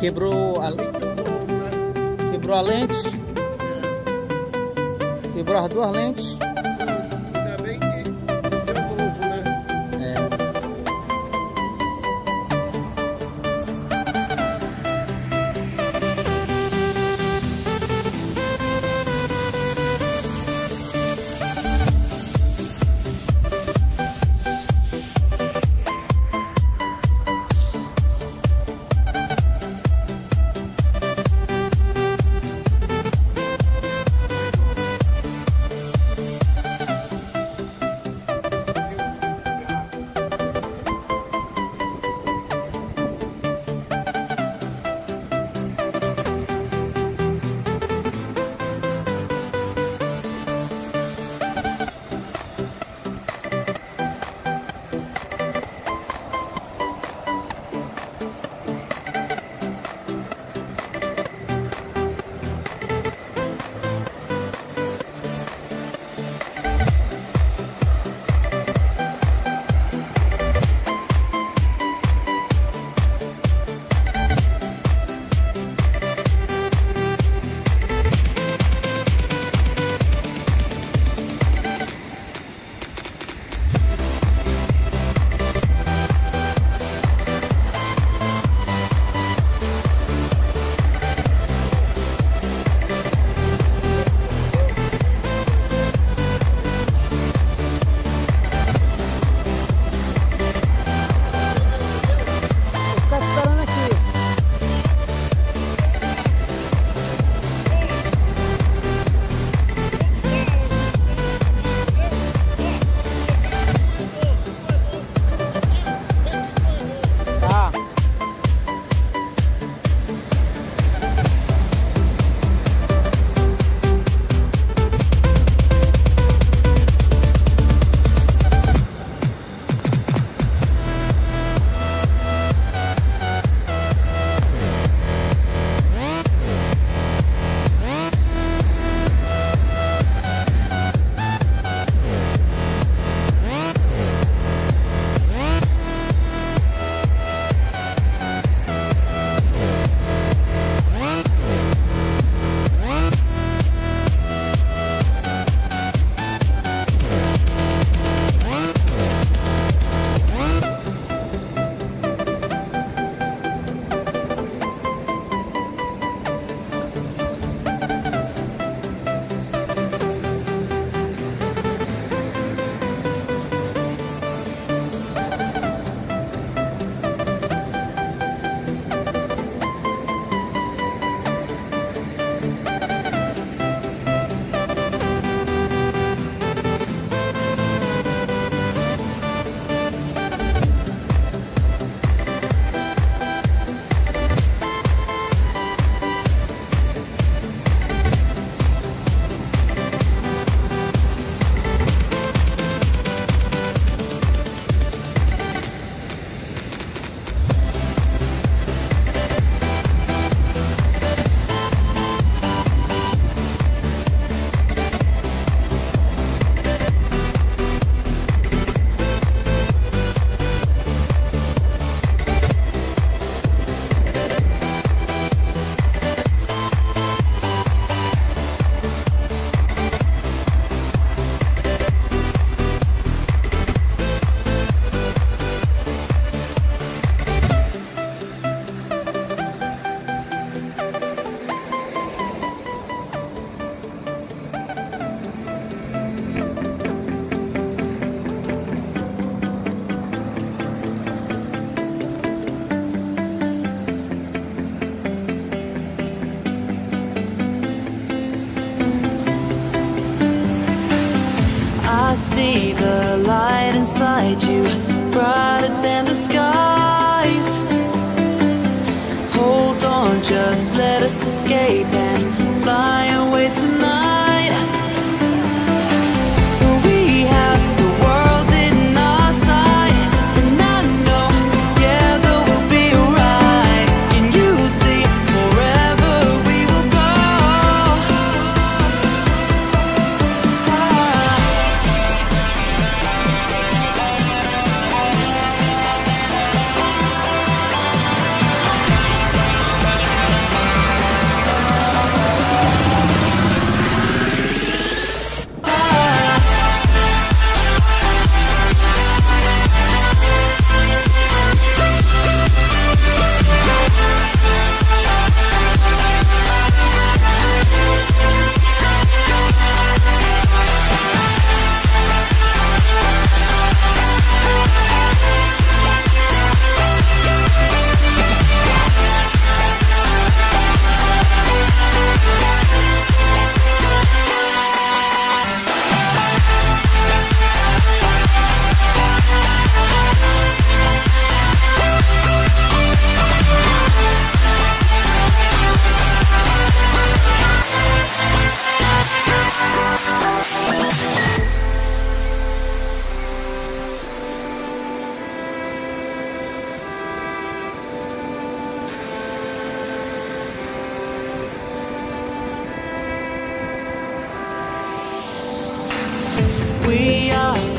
Quebrou a, quebrou a lente. Quebrou as duas lentes. We are